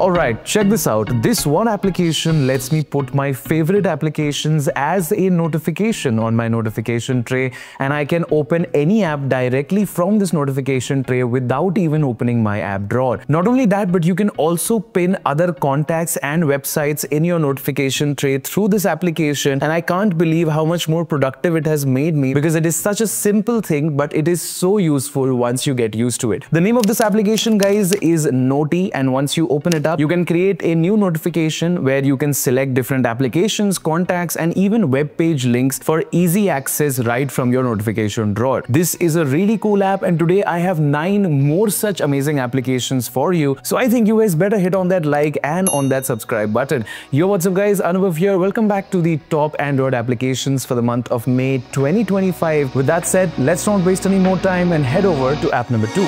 Alright, check this out. This one application lets me put my favorite applications as a notification on my notification tray and I can open any app directly from this notification tray without even opening my app drawer. Not only that, but you can also pin other contacts and websites in your notification tray through this application and I can't believe how much more productive it has made me because it is such a simple thing but it is so useful once you get used to it. The name of this application guys is Nooti and once you open it up, you can create a new notification where you can select different applications, contacts, and even web page links for easy access right from your notification drawer. This is a really cool app and today I have nine more such amazing applications for you. So I think you guys better hit on that like and on that subscribe button. Yo, what's up guys? Anubhav here. Welcome back to the top Android applications for the month of May 2025. With that said, let's not waste any more time and head over to app number two.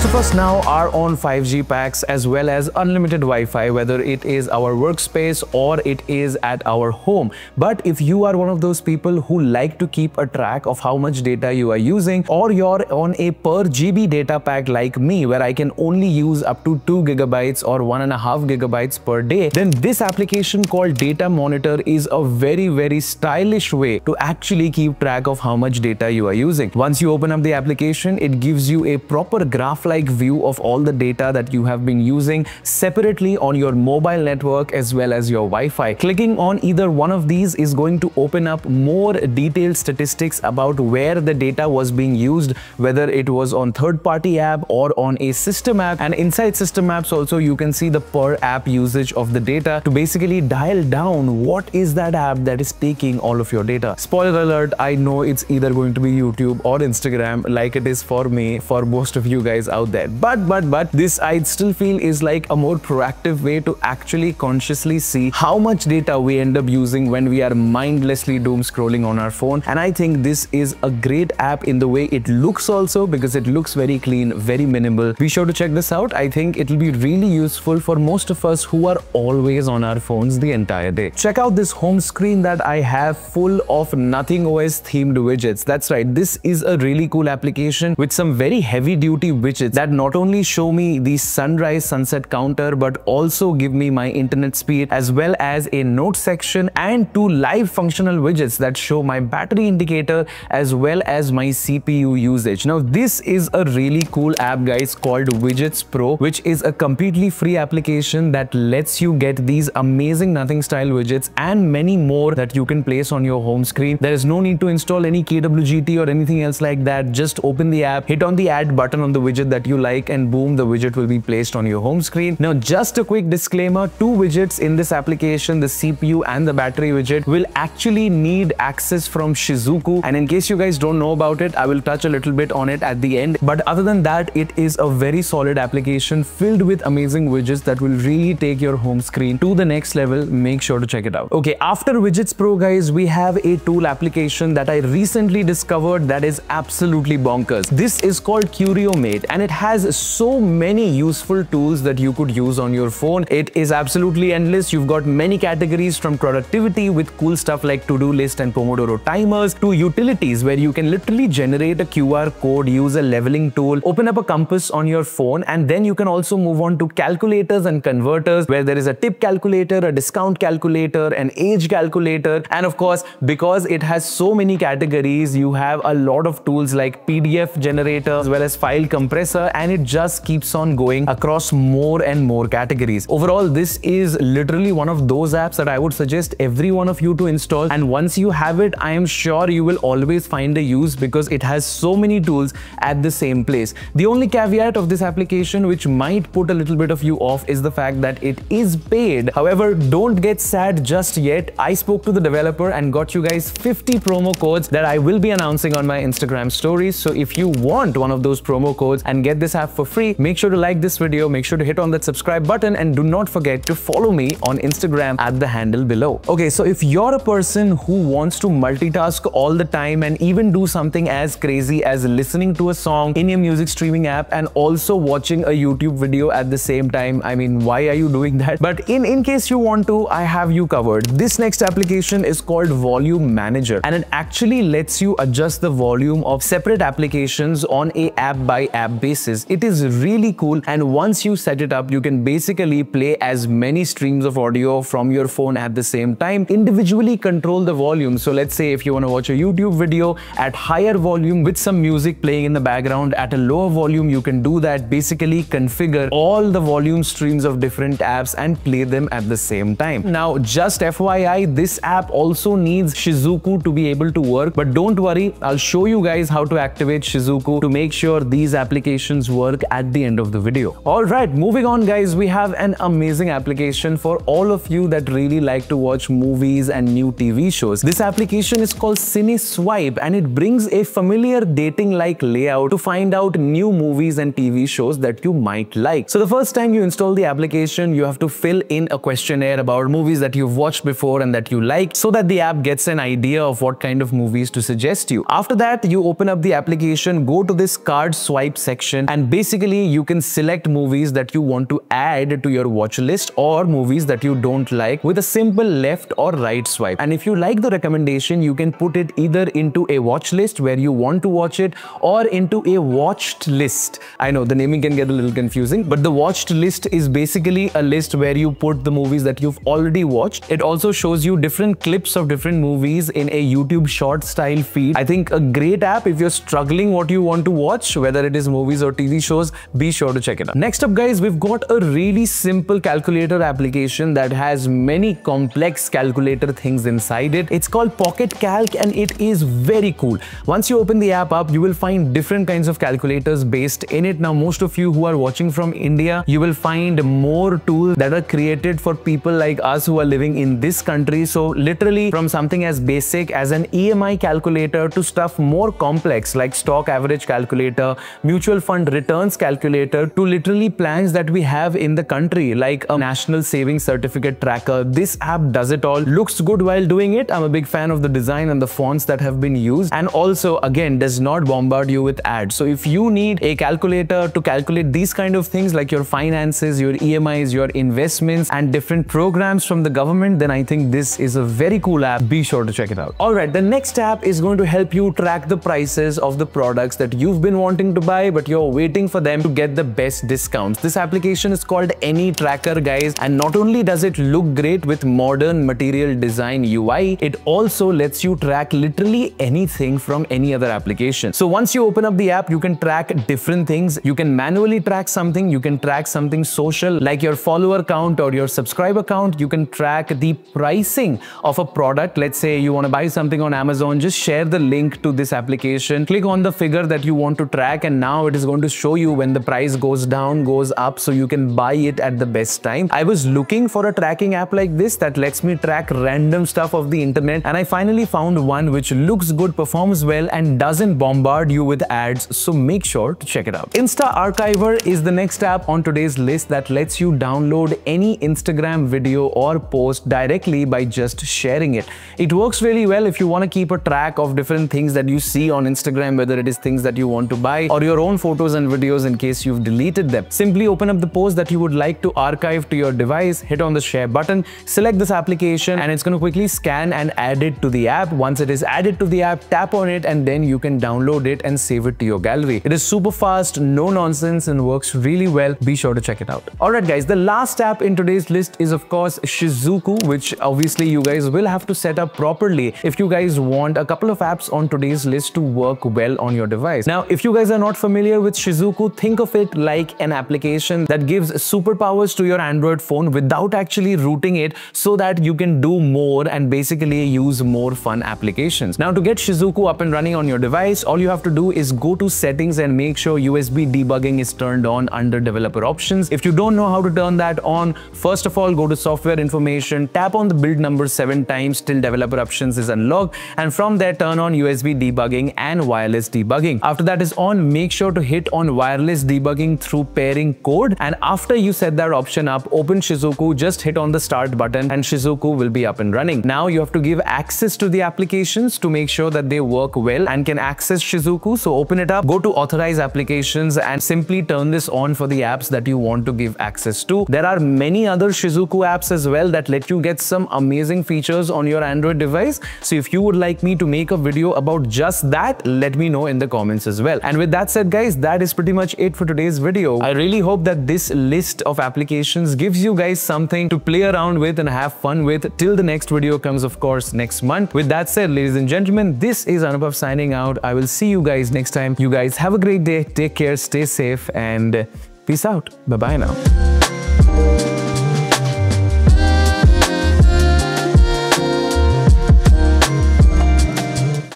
Most of us now are on 5G packs as well as unlimited Wi-Fi, whether it is our workspace or it is at our home. But if you are one of those people who like to keep a track of how much data you are using or you're on a per GB data pack like me, where I can only use up to 2 gigabytes or 1.5 gigabytes per day, then this application called Data Monitor is a very, very stylish way to actually keep track of how much data you are using. Once you open up the application, it gives you a proper graph graph-like view of all the data that you have been using separately on your mobile network as well as your Wi-Fi. Clicking on either one of these is going to open up more detailed statistics about where the data was being used, whether it was on third-party app or on a system app. And inside system apps also, you can see the per app usage of the data to basically dial down what is that app that is taking all of your data. Spoiler alert, I know it's either going to be YouTube or Instagram like it is for me, for most of you guys out there. But, but, but this I still feel is like a more proactive way to actually consciously see how much data we end up using when we are mindlessly doom scrolling on our phone. And I think this is a great app in the way it looks also because it looks very clean, very minimal. Be sure to check this out. I think it'll be really useful for most of us who are always on our phones the entire day. Check out this home screen that I have full of Nothing OS themed widgets. That's right. This is a really cool application with some very heavy duty widgets that not only show me the sunrise sunset counter but also give me my internet speed as well as a note section and two live functional widgets that show my battery indicator as well as my CPU usage. Now this is a really cool app guys called Widgets Pro which is a completely free application that lets you get these amazing nothing style widgets and many more that you can place on your home screen. There is no need to install any KWGT or anything else like that. Just open the app, hit on the add button on the widget that you like and boom, the widget will be placed on your home screen. Now, just a quick disclaimer, two widgets in this application, the CPU and the battery widget will actually need access from Shizuku. And in case you guys don't know about it, I will touch a little bit on it at the end. But other than that, it is a very solid application filled with amazing widgets that will really take your home screen to the next level. Make sure to check it out. Okay, after Widgets Pro, guys, we have a tool application that I recently discovered that is absolutely bonkers. This is called CurioMate and it has so many useful tools that you could use on your phone. It is absolutely endless. You've got many categories from productivity with cool stuff like to-do list and Pomodoro timers to utilities where you can literally generate a QR code, use a leveling tool, open up a compass on your phone and then you can also move on to calculators and converters where there is a tip calculator, a discount calculator, an age calculator and of course because it has so many categories you have a lot of tools like PDF generator as well as file compressor and it just keeps on going across more and more categories. Overall, this is literally one of those apps that I would suggest every one of you to install. And once you have it, I am sure you will always find a use because it has so many tools at the same place. The only caveat of this application which might put a little bit of you off is the fact that it is paid. However, don't get sad just yet. I spoke to the developer and got you guys 50 promo codes that I will be announcing on my Instagram stories. So if you want one of those promo codes and get this app for free. Make sure to like this video, make sure to hit on that subscribe button and do not forget to follow me on Instagram at the handle below. Okay, so if you're a person who wants to multitask all the time and even do something as crazy as listening to a song in your music streaming app and also watching a YouTube video at the same time, I mean, why are you doing that? But in, in case you want to, I have you covered. This next application is called Volume Manager and it actually lets you adjust the volume of separate applications on a app by app basis. It is really cool and once you set it up, you can basically play as many streams of audio from your phone at the same time, individually control the volume. So let's say if you want to watch a YouTube video at higher volume with some music playing in the background at a lower volume, you can do that. Basically configure all the volume streams of different apps and play them at the same time. Now, just FYI, this app also needs Shizuku to be able to work, but don't worry, I'll show you guys how to activate Shizuku to make sure these applications work at the end of the video. All right, moving on guys, we have an amazing application for all of you that really like to watch movies and new TV shows. This application is called Cineswipe and it brings a familiar dating-like layout to find out new movies and TV shows that you might like. So the first time you install the application, you have to fill in a questionnaire about movies that you've watched before and that you like so that the app gets an idea of what kind of movies to suggest you. After that, you open up the application, go to this card swipe section and basically you can select movies that you want to add to your watch list or movies that you don't like with a simple left or right swipe. And if you like the recommendation, you can put it either into a watch list where you want to watch it or into a watched list. I know the naming can get a little confusing, but the watched list is basically a list where you put the movies that you've already watched. It also shows you different clips of different movies in a YouTube short style feed. I think a great app if you're struggling what you want to watch, whether it is movies or TV shows, be sure to check it out. Next up guys, we've got a really simple calculator application that has many complex calculator things inside it. It's called PocketCalc and it is very cool. Once you open the app up, you will find different kinds of calculators based in it. Now, most of you who are watching from India, you will find more tools that are created for people like us who are living in this country. So literally from something as basic as an EMI calculator to stuff more complex like stock average calculator, mutual returns calculator to literally plans that we have in the country like a national savings certificate tracker. This app does it all. Looks good while doing it. I'm a big fan of the design and the fonts that have been used and also again does not bombard you with ads. So if you need a calculator to calculate these kind of things like your finances, your EMIs, your investments and different programs from the government, then I think this is a very cool app. Be sure to check it out. Alright, the next app is going to help you track the prices of the products that you've been wanting to buy but you're waiting for them to get the best discounts. This application is called AnyTracker, guys and not only does it look great with modern material design UI, it also lets you track literally anything from any other application. So once you open up the app, you can track different things. You can manually track something, you can track something social like your follower count or your subscriber count. You can track the pricing of a product. Let's say you want to buy something on Amazon, just share the link to this application, click on the figure that you want to track and now it is going to show you when the price goes down, goes up so you can buy it at the best time. I was looking for a tracking app like this that lets me track random stuff of the internet and I finally found one which looks good, performs well and doesn't bombard you with ads so make sure to check it out. Insta Archiver is the next app on today's list that lets you download any Instagram video or post directly by just sharing it. It works really well if you want to keep a track of different things that you see on Instagram, whether it is things that you want to buy or your own photos and videos in case you've deleted them. Simply open up the post that you would like to archive to your device, hit on the share button, select this application and it's going to quickly scan and add it to the app. Once it is added to the app, tap on it and then you can download it and save it to your gallery. It is super fast, no nonsense and works really well. Be sure to check it out. Alright guys, the last app in today's list is of course Shizuku which obviously you guys will have to set up properly if you guys want a couple of apps on today's list to work well on your device. Now if you guys are not familiar with Shizuku, think of it like an application that gives superpowers to your Android phone without actually rooting it so that you can do more and basically use more fun applications. Now to get Shizuku up and running on your device, all you have to do is go to settings and make sure USB debugging is turned on under developer options. If you don't know how to turn that on, first of all, go to software information, tap on the build number seven times till developer options is unlocked and from there turn on USB debugging and wireless debugging. After that is on, make sure to hit on wireless debugging through pairing code. And after you set that option up, open Shizuku, just hit on the start button and Shizuku will be up and running. Now you have to give access to the applications to make sure that they work well and can access Shizuku. So open it up, go to authorize applications and simply turn this on for the apps that you want to give access to. There are many other Shizuku apps as well that let you get some amazing features on your Android device. So if you would like me to make a video about just that, let me know in the comments as well. And with that said guys, that is pretty much it for today's video. I really hope that this list of applications gives you guys something to play around with and have fun with till the next video comes of course next month. With that said, ladies and gentlemen, this is Anubhav signing out. I will see you guys next time. You guys have a great day. Take care, stay safe and peace out. Bye-bye now.